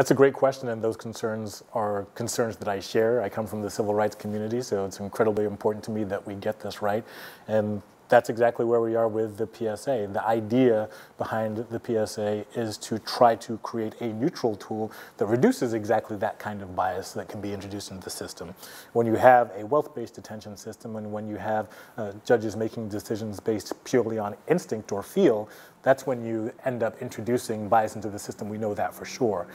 That's a great question, and those concerns are concerns that I share. I come from the civil rights community, so it's incredibly important to me that we get this right. And that's exactly where we are with the PSA. The idea behind the PSA is to try to create a neutral tool that reduces exactly that kind of bias that can be introduced into the system. When you have a wealth-based detention system and when you have uh, judges making decisions based purely on instinct or feel, that's when you end up introducing bias into the system. We know that for sure.